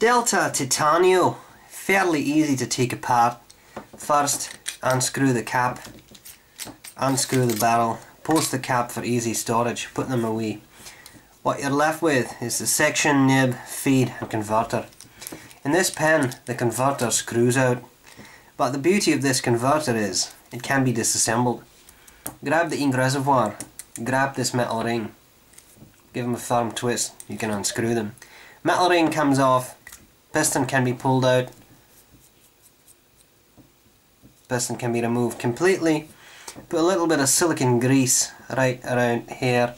Delta Titanio, fairly easy to take apart. First, unscrew the cap, unscrew the barrel, post the cap for easy storage, put them away. What you're left with is the section, nib, feed and converter. In this pen, the converter screws out, but the beauty of this converter is it can be disassembled. Grab the ink reservoir, grab this metal ring, give them a firm twist, you can unscrew them. Metal ring comes off, piston can be pulled out, piston can be removed completely. Put a little bit of silicone grease right around here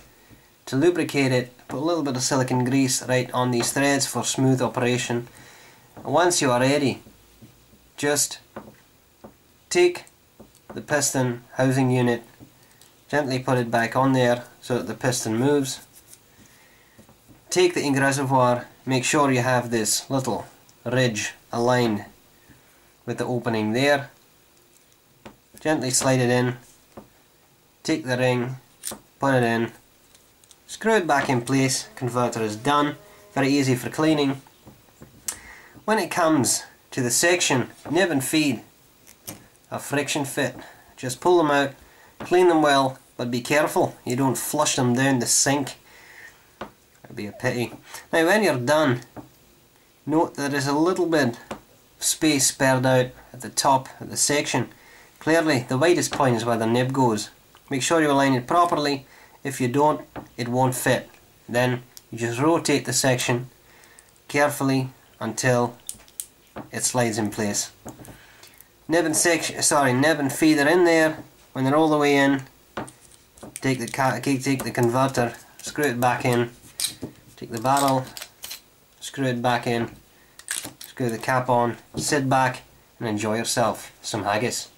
to lubricate it. Put a little bit of silicone grease right on these threads for smooth operation. once you are ready, just take the piston housing unit, gently put it back on there so that the piston moves. Take the ink reservoir, make sure you have this little ridge aligned with the opening there. Gently slide it in, take the ring, put it in, screw it back in place, converter is done, very easy for cleaning. When it comes to the section, nib and feed, a friction fit, just pull them out, clean them well, but be careful you don't flush them down the sink, that'd be a pity. Now when you're done, note there is a little bit of space spared out at the top of the section Clearly, the widest point is where the nib goes. Make sure you align it properly. If you don't, it won't fit. Then you just rotate the section carefully until it slides in place. Nib and section, sorry, nib and feed are in there. When they're all the way in, take the take the converter, screw it back in. Take the barrel, screw it back in, screw the cap on, sit back and enjoy yourself some haggis.